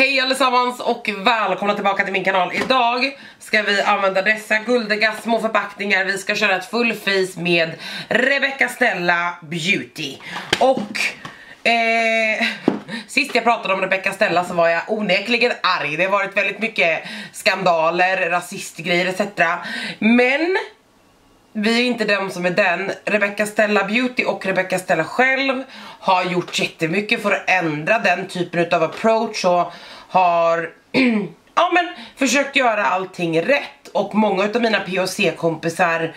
Hej allesammans och välkomna tillbaka till min kanal. Idag ska vi använda dessa guldiga små förpackningar. Vi ska köra ett full face med Rebecca Stella Beauty. Och eh, sist jag pratade om Rebecca Stella så var jag onekligen arg. Det har varit väldigt mycket skandaler, rasistgrejer etc. Men vi är inte den som är den. Rebecca Stella Beauty och Rebecca Stella själv har gjort jättemycket för att ändra den typen av approach och har ja, men, försökt göra allting rätt. Och många av mina POC-kompisar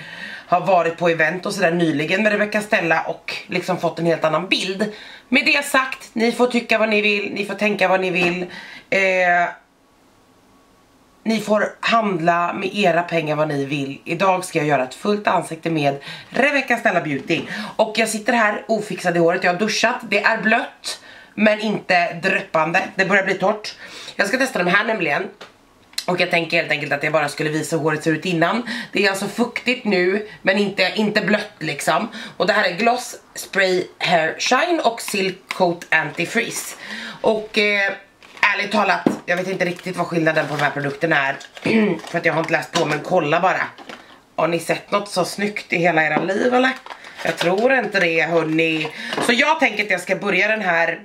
har varit på event och sådär nyligen med Rebecca Stella och liksom fått en helt annan bild. Med det sagt, ni får tycka vad ni vill, ni får tänka vad ni vill. Eh, ni får handla med era pengar vad ni vill. Idag ska jag göra ett fullt ansikte med Rebecca Stella Beauty. Och jag sitter här ofixad i håret, jag har duschat, det är blött men inte dröppande. det börjar bli torrt. Jag ska testa de här nämligen. Och jag tänker helt enkelt att jag bara skulle visa hur håret ser ut innan. Det är alltså fuktigt nu, men inte, inte blött liksom. Och det här är Gloss Spray Hair Shine och Silk Coat Anti-Freeze. Och eh, ärligt talat, jag vet inte riktigt vad skillnaden på de här produkterna är. för att jag har inte läst på, men kolla bara. Har ni sett något så snyggt i hela era liv eller? Jag tror inte det hörni. Så jag tänker att jag ska börja den här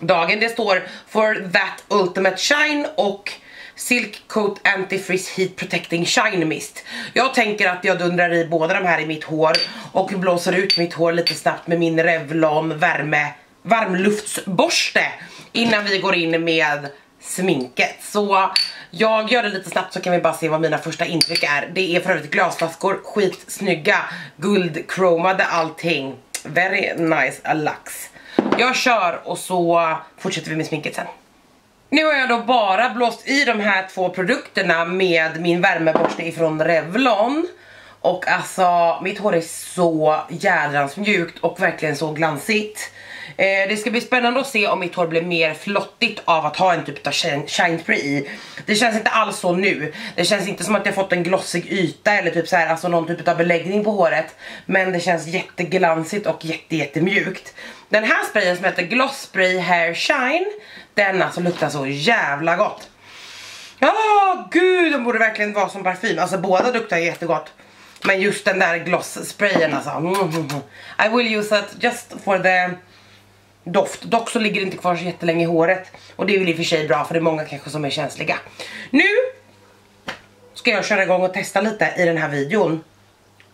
dagen. Det står For That Ultimate Shine och Silk Coat Anti-Frizz Heat Protecting Shine Mist. Jag tänker att jag dundrar i båda de här i mitt hår och blåser ut mitt hår lite snabbt med min Revlon värme varmluftsborste innan vi går in med sminket. Så jag gör det lite snabbt så kan vi bara se vad mina första intryck är. Det är för övrigt glasflaskor, skitsnygga, guldchromade allting. Very nice a. Jag kör och så fortsätter vi med sminket sen. Nu har jag då bara blåst i de här två produkterna med min värmeborste ifrån Revlon. Och alltså, mitt hår är så jädrans mjukt och verkligen så glansigt. Eh, det ska bli spännande att se om mitt hår blir mer flottigt av att ha en typ av shine spray i. Det känns inte alls så nu. Det känns inte som att jag fått en glossig yta eller typ så här, alltså någon typ av beläggning på håret. Men det känns jätteglansigt och jätte, jättemjukt. Den här sprayen som heter Gloss Spray Hair Shine, den alltså luktar så jävla gott. Ja, oh, gud, de borde verkligen vara som parfym. Alltså båda luktar jättegott. Men just den där gloss sprayen alltså. Mm, mm, mm. I will use it just for the doft. Dock så ligger det inte kvar så jättelänge i håret. Och det är väl i och för sig bra för det är många kanske som är känsliga. Nu ska jag köra igång och testa lite i den här videon.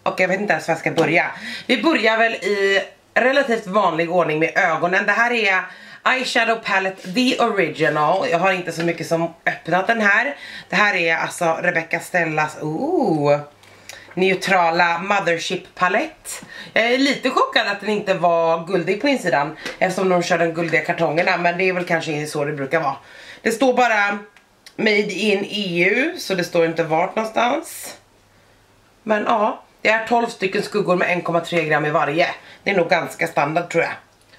Och jag vet inte ens var jag ska börja. Vi börjar väl i relativt vanlig ordning med ögonen. Det här är Eyeshadow Palette The Original. Jag har inte så mycket som öppnat den här. Det här är alltså Rebecca Stellas, ooh neutrala Mothership palett. Jag är lite chockad att den inte var guldig på insidan eftersom de kör de guldiga kartongerna men det är väl kanske så det brukar vara. Det står bara Made in EU så det står inte vart någonstans. Men ja, det är 12 stycken skuggor med 1,3 gram i varje. Det är nog ganska standard tror jag.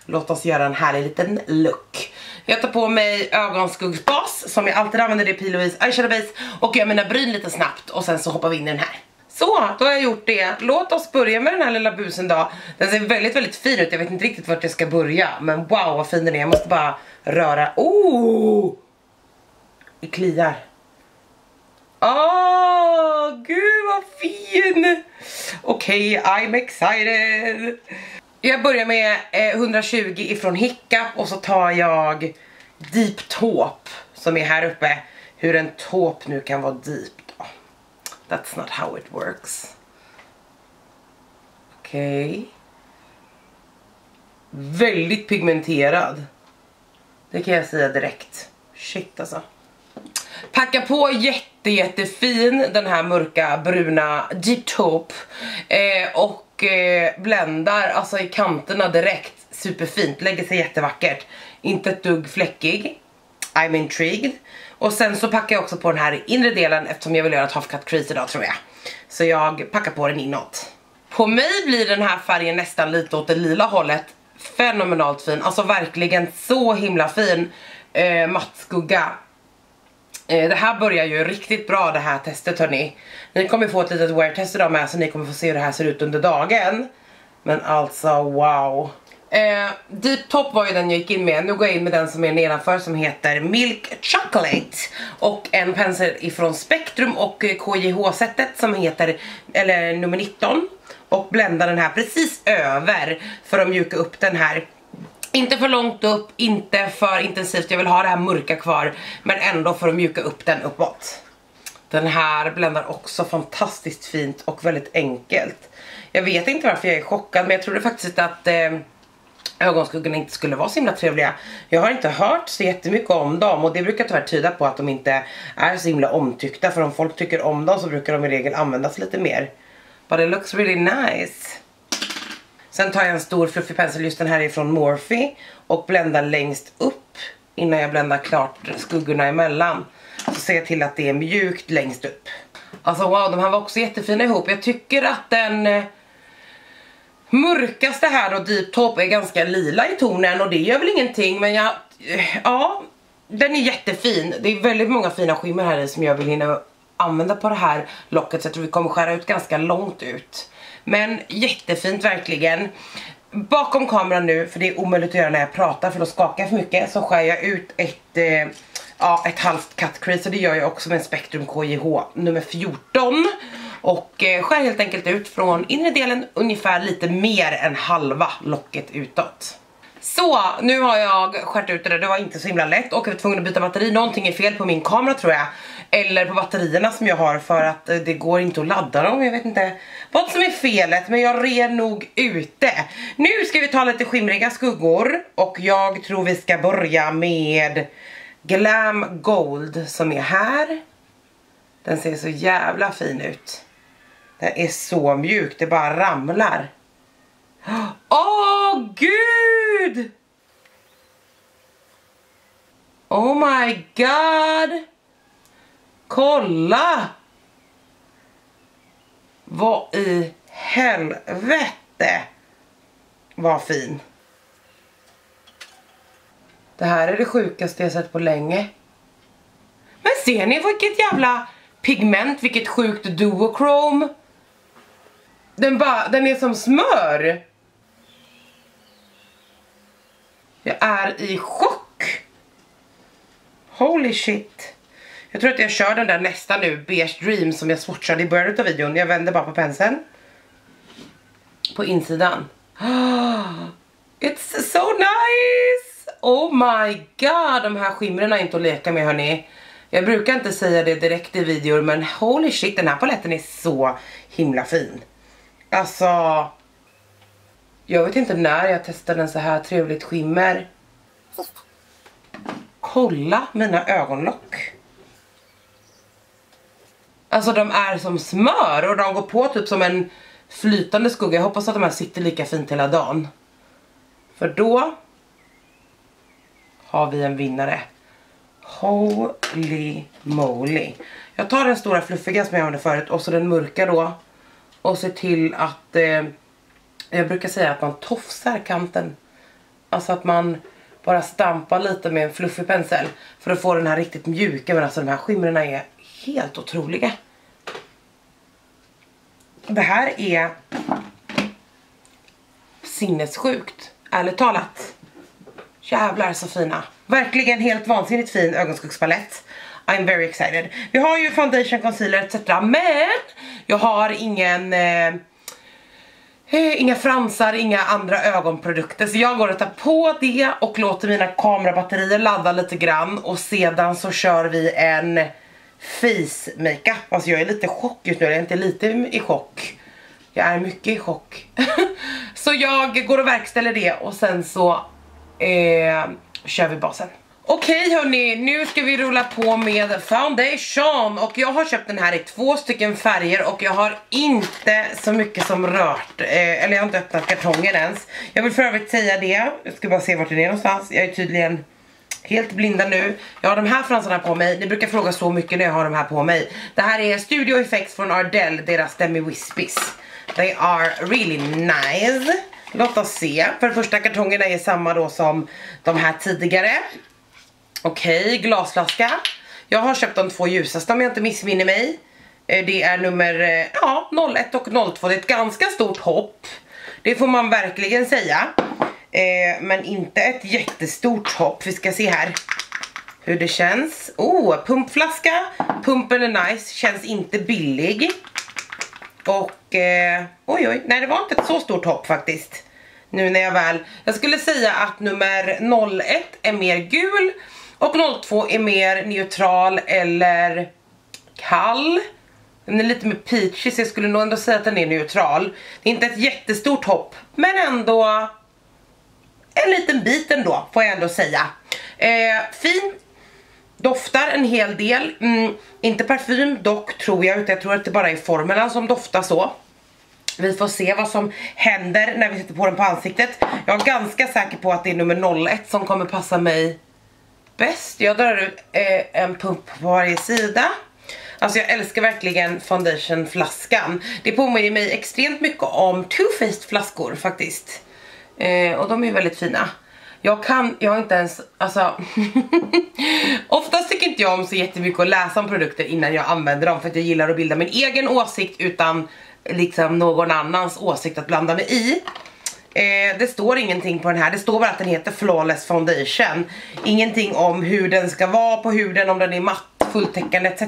Låt oss göra en härlig liten look. Jag tar på mig ögonskuggsbas som jag alltid använder i Peel Eyeshadow Base och gör mina bryn lite snabbt och sen så hoppar vi in i den här. Så, då har jag gjort det. Låt oss börja med den här lilla busen då. Den ser väldigt, väldigt fin ut. Jag vet inte riktigt vart jag ska börja. Men wow vad fin den är. Jag måste bara röra. Oh! Det kliar. Åh, oh, gud vad fin! Okej, okay, I'm excited. Jag börjar med eh, 120 ifrån Hicka och så tar jag Deep Taupe som är här uppe. Hur en taupe nu kan vara deep. That's not how it works. Okej. Okay. Väldigt pigmenterad. Det kan jag säga direkt. Shit alltså. Packa på jätte jättefin den här mörka bruna Deep Taupe. Eh, och eh, bländar alltså i kanterna direkt. Superfint. Lägger sig jättevackert. Inte ett dugg fläckig. I'm intrigued. Och sen så packar jag också på den här inre delen eftersom jag vill göra ett half cut crease idag tror jag. Så jag packar på den inåt. På mig blir den här färgen nästan lite åt det lila hållet. Fenomenalt fin, alltså verkligen så himla fin eh, mattskugga. Eh, det här börjar ju riktigt bra det här testet hörni. Ni kommer få ett litet wear test idag med så ni kommer få se hur det här ser ut under dagen. Men alltså wow. Eh, Deep Top var ju den jag gick in med, nu går jag in med den som är nedanför som heter Milk Chocolate. Och en pensel ifrån Spektrum och eh, KJH-sättet som heter, eller nummer 19 och blända den här precis över för att mjuka upp den här. Inte för långt upp, inte för intensivt, jag vill ha det här mörka kvar men ändå för att mjuka upp den uppåt. Den här bländar också fantastiskt fint och väldigt enkelt. Jag vet inte varför jag är chockad men jag trodde faktiskt att eh, ögonskuggorna inte skulle vara så himla trevliga. Jag har inte hört så jättemycket om dem och det brukar tyvärr tyda på att de inte är så himla omtyckta för om folk tycker om dem så brukar de i regel användas lite mer. But it looks really nice. Sen tar jag en stor fluffig pensel, just den här är från Morphe och bländar längst upp innan jag bländar klart skuggorna emellan. Så ser jag till att det är mjukt längst upp. Alltså wow, de här var också jättefina ihop. Jag tycker att den eh, mörkaste här då, Deep Top, är ganska lila i tonen och det gör väl ingenting men jag, eh, ja, den är jättefin. Det är väldigt många fina skimmer här i som jag vill hinna använda på det här locket så jag tror vi kommer skära ut ganska långt ut. Men jättefint verkligen. Bakom kameran nu, för det är omöjligt att göra när jag pratar för då skakar jag för mycket, så skär jag ut ett, eh, ja, ett halvt cut crease och det gör jag också med en Spectrum KJH nummer 14. Och eh, skär helt enkelt ut från inre delen ungefär lite mer än halva locket utåt. Så, nu har jag skärt ut det där, det var inte så himla lätt och jag var tvungen att byta batteri. Någonting är fel på min kamera tror jag. Eller på batterierna som jag har för att eh, det går inte att ladda dem. Jag vet inte vad som är felet men jag rer nog ute. Nu ska vi ta lite skimriga skuggor och jag tror vi ska börja med Glam Gold som är här. Den ser så jävla fin ut. Den är så mjuk, det bara ramlar. Åh oh, gud! Oh my god! Kolla! Vad i helvete vad fin. Det här är det sjukaste jag sett på länge. Men ser ni vilket jävla pigment, vilket sjukt duochrome. Den, bara, den är som smör. Jag är i chock. Holy shit. Jag tror att jag kör den där nästa nu, Beige Dream som jag swatchade i början av videon. Jag vänder bara på penseln. På insidan. It's so nice! Oh my god, de här skimren är inte att leka med hörni. Jag brukar inte säga det direkt i videor men holy shit den här paletten är så himla fin. Alltså, jag vet inte när jag testade en så här trevligt skimmer. Kolla mina ögonlock. Alltså de är som smör och de går på typ som en flytande skugga. Jag hoppas att de här sitter lika fint hela dagen. För då har vi en vinnare. Holy moly. Jag tar den stora fluffiga som jag använde förut och så den mörka då. Och ser till att, eh, jag brukar säga att man tofsar kanten. Alltså att man bara stampar lite med en fluffig pensel. För att få den här riktigt mjuka men alltså de här skimren är helt otroliga. Det här är sinnessjukt, ärligt talat. Jävlar så fina. Verkligen helt vansinnigt fin ögonskuggspalett. I'm very excited. Vi har ju foundation, concealer etc. Men jag har ingen... Eh, eh, inga fransar, inga andra ögonprodukter. Så jag går och tar på det och låter mina kamerabatterier ladda lite grann. Och sedan så kör vi en face makeup. Alltså jag är lite i chock just nu, jag är inte lite i chock. Jag är mycket i chock. så jag går och verkställer det och sen så eh, kör vi basen. Okej hörni, nu ska vi rulla på med foundation och jag har köpt den här i två stycken färger och jag har inte så mycket som rört, eh, eller jag har inte öppnat kartongen ens. Jag vill för övrigt säga det, jag ska bara se vart den är någonstans, jag är tydligen helt blinda nu. Jag har de här fransarna på mig, ni brukar fråga så mycket när jag har de här på mig. Det här är Studio Effects från Ardell, deras Demi Wispies. They are really nice. Låt oss se. För det första kartongerna är samma då som de här tidigare. Okej, okay, glasflaska. Jag har köpt de två ljusaste om jag inte missminner mig. Eh, det är nummer eh, ja, 01 och 02. Det är ett ganska stort hopp. Det får man verkligen säga. Eh, men inte ett jättestort hopp. Vi ska se här hur det känns. Oh, pumpflaska. Pumpen är nice, känns inte billig. Och eh, oj oj, nej det var inte ett så stort hopp faktiskt. Nu när jag väl, jag skulle säga att nummer 01 är mer gul och 02 är mer neutral eller kall. Den är lite mer peachy så jag skulle nog ändå säga att den är neutral. Det är inte ett jättestort hopp men ändå en liten bit ändå får jag ändå säga. Eh, fin, doftar en hel del, mm, inte parfym dock tror jag utan jag tror att det bara är formerna som doftar så. Vi får se vad som händer när vi sätter på den på ansiktet. Jag är ganska säker på att det är nummer 01 som kommer passa mig bäst. Jag drar ut eh, en pump på varje sida. Alltså jag älskar verkligen foundationflaskan. Det påminner mig extremt mycket om Too Faced flaskor faktiskt. Eh, och de är väldigt fina. Jag kan, jag har inte ens, alltså Oftast tycker inte jag om så jättemycket att läsa om produkter innan jag använder dem för att jag gillar att bilda min egen åsikt utan liksom någon annans åsikt att blanda mig i. Eh, det står ingenting på den här, det står bara att den heter Flawless Foundation. Ingenting om hur den ska vara på huden, om den är matt, fulltäckande etc.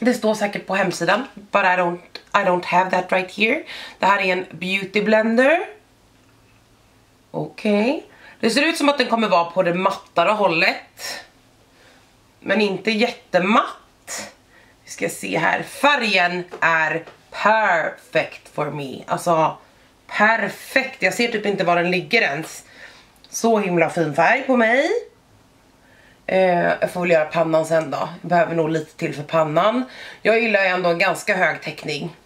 Det står säkert på hemsidan, but I don't, I don't have that right here. Det här är en beauty blender. Okej. Okay. Det ser ut som att den kommer vara på det mattare hållet. Men inte jättematt. Vi ska se här. Färgen är perfect for me. Alltså perfekt. Jag ser typ inte var den ligger ens. Så himla fin färg på mig. Eh, jag får väl göra pannan sen då. Jag behöver nog lite till för pannan. Jag gillar ändå en ganska hög täckning.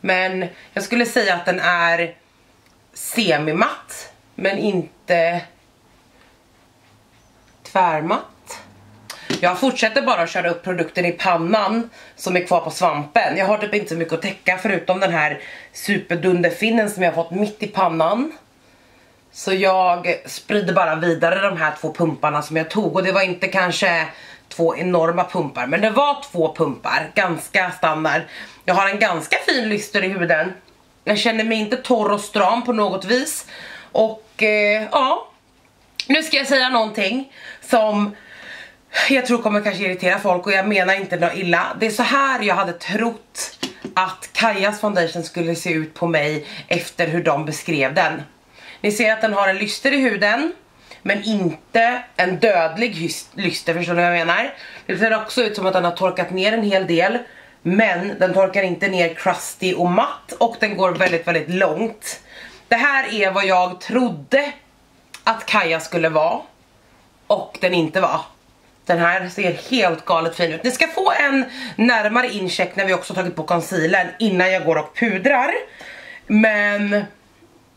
Men jag skulle säga att den är semimatt. Men inte tvärmatt. Jag fortsätter bara att köra upp produkten i pannan som är kvar på svampen. Jag har typ inte så mycket att täcka förutom den här superdunderfinnen som jag har fått mitt i pannan. Så jag sprider bara vidare de här två pumparna som jag tog och det var inte kanske två enorma pumpar men det var två pumpar, ganska standard. Jag har en ganska fin lyster i huden. Jag känner mig inte torr och stram på något vis. Och eh, ja, nu ska jag säga någonting som jag tror kommer kanske irritera folk och jag menar inte något illa. Det är så här jag hade trott att Kajas foundation skulle se ut på mig efter hur de beskrev den. Ni ser att den har en lyster i huden men inte en dödlig lyster, förstår ni vad jag menar? Det ser också ut som att den har torkat ner en hel del men den torkar inte ner crusty och matt och den går väldigt väldigt långt. Det här är vad jag trodde att Kaja skulle vara och den inte var. Den här ser helt galet fin ut. Ni ska få en närmare incheck när vi också tagit på concealern innan jag går och pudrar. Men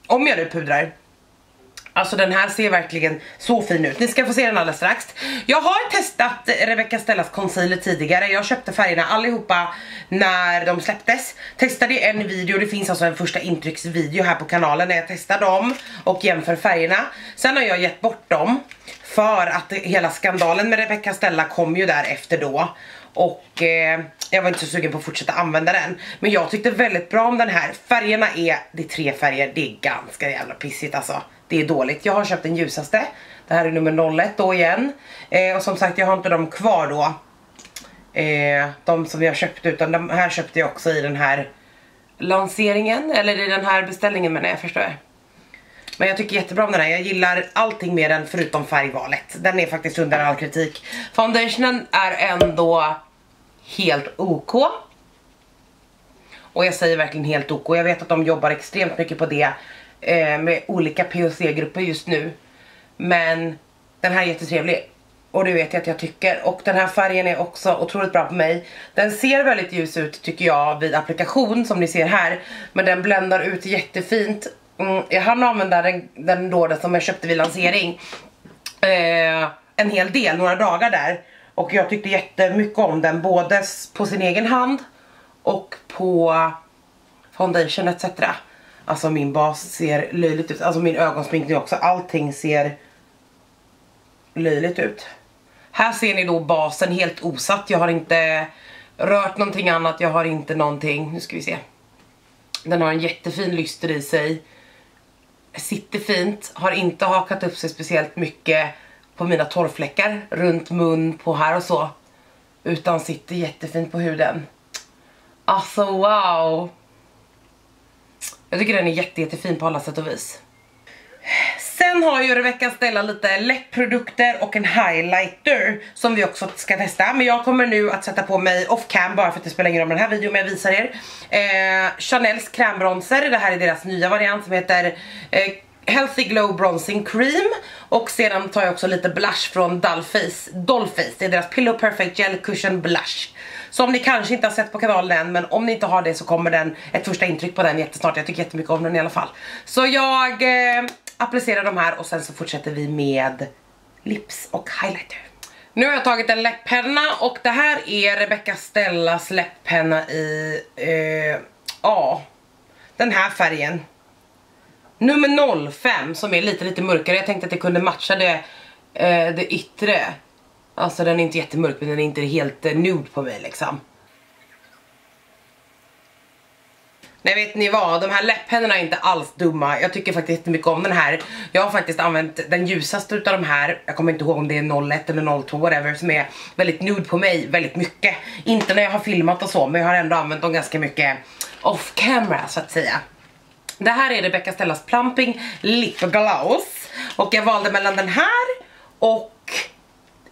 om jag nu pudrar Alltså den här ser verkligen så fin ut. Ni ska få se den alldeles strax. Jag har testat Rebecca Stellas concealer tidigare. Jag köpte färgerna allihopa när de släpptes. Testade i en video, det finns alltså en första intrycksvideo här på kanalen när jag testar dem och jämför färgerna. Sen har jag gett bort dem för att hela skandalen med Rebecca Stella kom ju där efter då. Och eh, jag var inte så sugen på att fortsätta använda den. Men jag tyckte väldigt bra om den här. Färgerna är, det är tre färger, det är ganska jävla pissigt alltså. Det är dåligt. Jag har köpt den ljusaste. Det här är nummer 01 då igen. Eh, och som sagt jag har inte dem kvar då. Eh, de som jag köpte utan de här köpte jag också i den här lanseringen. Eller i den här beställningen menar jag, förstår jag. Men jag tycker jättebra om den här. Jag gillar allting med den förutom färgvalet. Den är faktiskt under all kritik. Foundationen är ändå helt OK. Och jag säger verkligen helt OK. Jag vet att de jobbar extremt mycket på det eh, med olika POC-grupper just nu. Men den här är jättetrevlig. Och det vet jag att jag tycker. Och den här färgen är också otroligt bra på mig. Den ser väldigt ljus ut tycker jag vid applikation som ni ser här. Men den bländar ut jättefint Mm, jag hann använda den, den då som jag köpte vid lansering eh, en hel del, några dagar där. Och jag tyckte jättemycket om den, både på sin egen hand och på foundation etc. Alltså min bas ser löjligt ut, alltså min ögonsminkning också, allting ser löjligt ut. Här ser ni då basen helt osatt, jag har inte rört någonting annat, jag har inte någonting, nu ska vi se. Den har en jättefin lyster i sig sitter fint, har inte hakat upp sig speciellt mycket på mina torrfläckar runt mun, på här och så. Utan sitter jättefint på huden. Alltså wow! Jag tycker den är jätte, jättefin på alla sätt och vis. Sen har ju Rebecca Stella lite läppprodukter och en highlighter som vi också ska testa. Men jag kommer nu att sätta på mig off cam bara för att det spelar ingen roll med den här videon men jag visar er. Eh, Chanels krämbronzer, det här är deras nya variant som heter eh, Healthy Glow Bronzing Cream och sedan tar jag också lite blush från Dollface, Dollface. det är deras Pillow Perfect Gel Cushion Blush. Som ni kanske inte har sett på kanalen än men om ni inte har det så kommer den ett första intryck på den jättesnart. Jag tycker jättemycket om den i alla fall. Så jag eh, applicerar de här och sen så fortsätter vi med lips och highlighter. Nu har jag tagit en läpppenna och det här är Rebecca Stellas läpppenna i, eh, ja, den här färgen. Nummer 05 som är lite lite mörkare, jag tänkte att det kunde matcha det, eh, det yttre. Alltså den är inte jättemörk men den är inte helt eh, nude på mig liksom. Nej vet ni vad, de här läpppennorna är inte alls dumma. Jag tycker faktiskt jättemycket om den här. Jag har faktiskt använt den ljusaste utav de här. Jag kommer inte ihåg om det är 01 eller 02 whatever som är väldigt nude på mig väldigt mycket. Inte när jag har filmat och så men jag har ändå använt dem ganska mycket off camera så att säga. Det här är Rebecca Stellas Plumping Lip Gloss. Och jag valde mellan den här och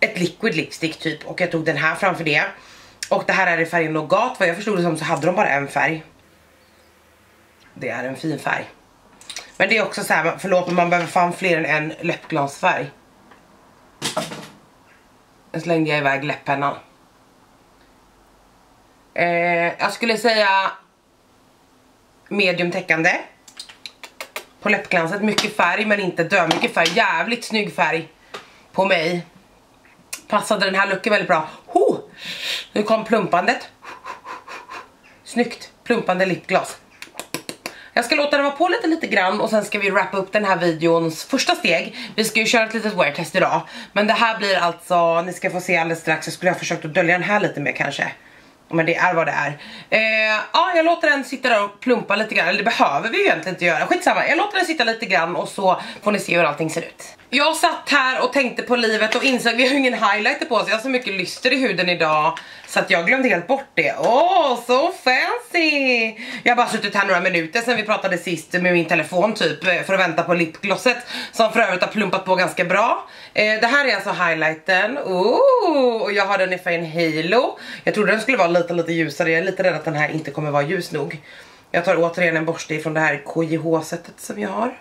ett liquid lipstick typ. Och jag tog den här framför det. Och det här är i färgen Nougat. Vad jag förstod det som så hade de bara en färg. Det är en fin färg. Men det är också så här, förlåt men man behöver fan fler än en läppglansfärg. Nu slängde jag iväg läppennan. Eh, jag skulle säga medium täckande. På läppglanset, mycket färg men inte dö mycket färg. Jävligt snygg färg på mig. Passade den här looken väldigt bra. Ho! Nu kom plumpandet. Snyggt, plumpande lipglas. Jag ska låta den vara på lite lite grann och sen ska vi wrappa upp den här videons första steg. Vi ska ju köra ett litet wear test idag. Men det här blir alltså, ni ska få se alldeles strax, jag skulle ha försökt att dölja den här lite mer kanske. Men det är vad det är. Eh, ja, jag låter den sitta där och plumpa lite grann. Eller det behöver vi ju egentligen inte göra. Skitsamma, jag låter den sitta lite grann och så får ni se hur allting ser ut. Jag satt här och tänkte på livet och insåg vi har ingen highlighter på oss. Jag har så mycket lyster i huden idag så att jag glömde helt bort det. Åh, oh, så fancy! Jag har bara suttit här några minuter sen vi pratade sist med min telefon typ eh, för att vänta på lipglosset som för övrigt har plumpat på ganska bra. Eh, det här är alltså highlighten. Ooh, och jag har den i färgen Halo. Jag trodde den skulle vara lite lite ljusare. Jag är lite rädd att den här inte kommer vara ljus nog. Jag tar återigen en borste ifrån det här KJH-sättet som jag har.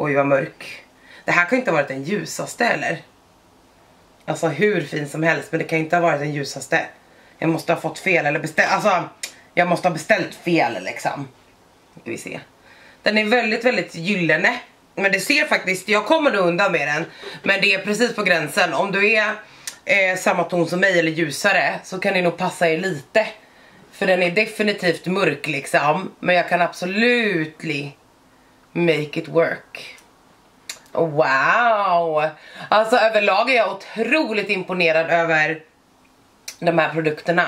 Oj vad mörk. Det här kan inte ha varit den ljusaste eller? Alltså hur fin som helst men det kan inte ha varit den ljusaste. Jag måste ha fått fel eller beställt, alltså jag måste ha beställt fel liksom. Ska vi se. Den är väldigt väldigt gyllene. Men det ser faktiskt, jag kommer nog undan med den. Men det är precis på gränsen. Om du är eh, samma ton som mig eller ljusare så kan det nog passa er lite. För den är definitivt mörk liksom. Men jag kan absolut make it work. Wow! Alltså överlag är jag otroligt imponerad över de här produkterna.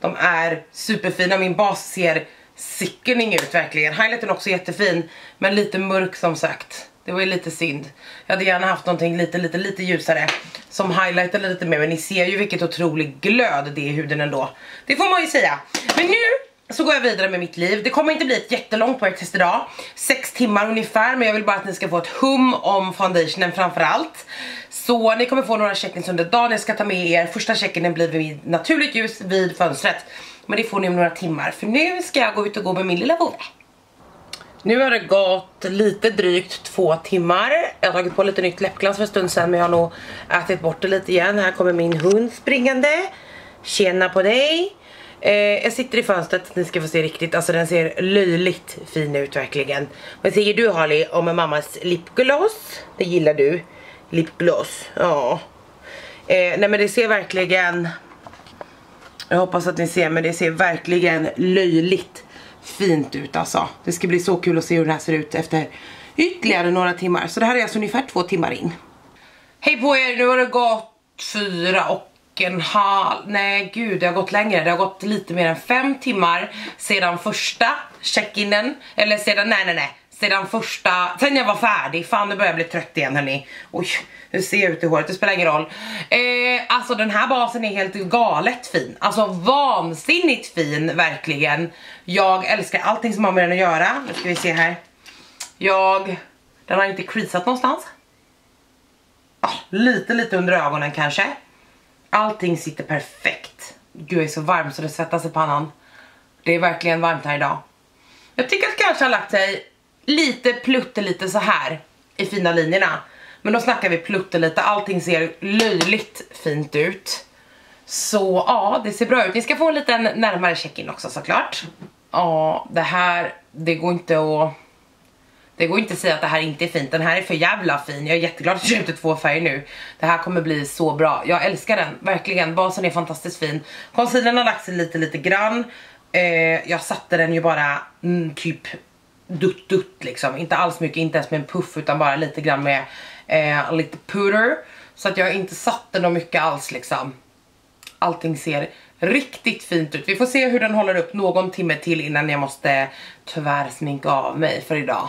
De är superfina, min bas ser sickening ut verkligen. Highlighten är också jättefin, men lite mörk som sagt. Det var ju lite synd. Jag hade gärna haft någonting lite, lite, lite ljusare som highlightade lite mer, men ni ser ju vilket otroligt glöd det är i huden ändå. Det får man ju säga. Men nu så går jag vidare med mitt liv. Det kommer inte bli ett jättelångt poängtest idag. Sex timmar ungefär, men jag vill bara att ni ska få ett hum om foundationen framförallt. Så ni kommer få några checkings under dagen. Jag ska ta med er. Första checkingen blir vid naturligt ljus vid fönstret. Men det får ni om några timmar. För nu ska jag gå ut och gå med min lilla vovve. Nu har det gått lite drygt två timmar. Jag har tagit på lite nytt läppglans för en stund sedan men jag har nog ätit bort det lite igen. Här kommer min hund springande. Tjena på dig. Eh, jag sitter i fönstret, ni ska få se riktigt, alltså den ser löjligt fin ut verkligen. Vad säger du Harley om mammas lipgloss? Det gillar du? Lipgloss, ja. Eh, nej men det ser verkligen, jag hoppas att ni ser, men det ser verkligen löjligt fint ut alltså. Det ska bli så kul att se hur den här ser ut efter ytterligare några timmar. Så det här är alltså ungefär två timmar in. Hej på er, nu har det gått fyra och en halv, nej gud det har gått längre, det har gått lite mer än fem timmar sedan första check-inen, eller sedan, nej nej nej, sedan första, sen jag var färdig, fan nu börjar jag bli trött igen hörni. Oj, hur ser jag ut i håret? Det spelar ingen roll. Eh, alltså den här basen är helt galet fin, alltså vansinnigt fin verkligen. Jag älskar allting som har med den att göra, nu ska vi se här. Jag, den har inte creasat någonstans. Ah, lite lite under ögonen kanske. Allting sitter perfekt. Gud jag är så varm så det svettas i pannan. Det är verkligen varmt här idag. Jag tycker att jag kanske har lagt sig lite pluttelite så här i fina linjerna. Men då snackar vi pluttelite, allting ser löjligt fint ut. Så ja, det ser bra ut. Ni ska få en liten närmare check-in också såklart. Ja, det här, det går inte att... Det går inte att säga att det här inte är fint, den här är för jävla fin. Jag är jätteglad att jag köpte två färger nu. Det här kommer bli så bra. Jag älskar den, verkligen. Basen är fantastiskt fin. Concealern har lagt sig lite, lite grann. Eh, jag satte den ju bara mm, typ dutt dutt liksom. Inte alls mycket, inte ens med en puff utan bara lite grann med eh, lite puder. Så att jag inte satte något mycket alls liksom. Allting ser riktigt fint ut. Vi får se hur den håller upp någon timme till innan jag måste tyvärr sminka av mig för idag.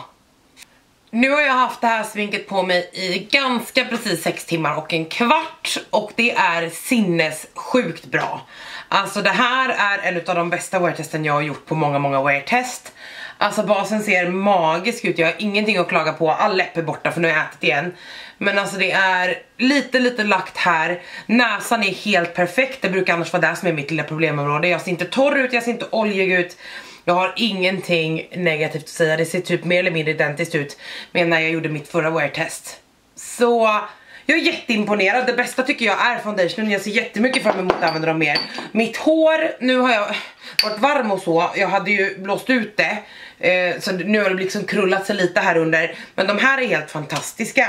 Nu har jag haft det här sminket på mig i ganska precis 6 timmar och en kvart och det är sinnessjukt bra. Alltså det här är en av de bästa wear-testen jag har gjort på många, många wear-test. Alltså basen ser magisk ut, jag har ingenting att klaga på, all läpp är borta för nu har jag ätit igen. Men alltså det är lite lite lagt här, näsan är helt perfekt, det brukar annars vara det som är mitt lilla problemområde. Jag ser inte torr ut, jag ser inte oljig ut. Jag har ingenting negativt att säga, det ser typ mer eller mindre identiskt ut med när jag gjorde mitt förra wear-test. Så jag är jätteimponerad, det bästa tycker jag är foundationen, jag ser jättemycket fram emot att använda dem mer. Mitt hår, nu har jag varit varm och så, jag hade ju blåst ut det. Eh, så nu har det liksom krullat sig lite här under. Men de här är helt fantastiska.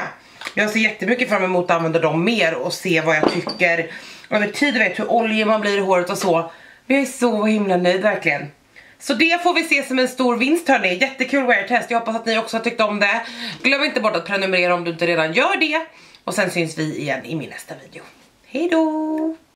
Jag ser jättemycket fram emot att använda dem mer och se vad jag tycker. Över tid vet hur oljig man blir i håret och så. Men jag är så himla nöjd verkligen. Så det får vi se som en stor vinst hörni. Jättekul wear test. Jag hoppas att ni också har tyckt om det. Glöm inte bort att prenumerera om du inte redan gör det. Och sen syns vi igen i min nästa video. Hej då!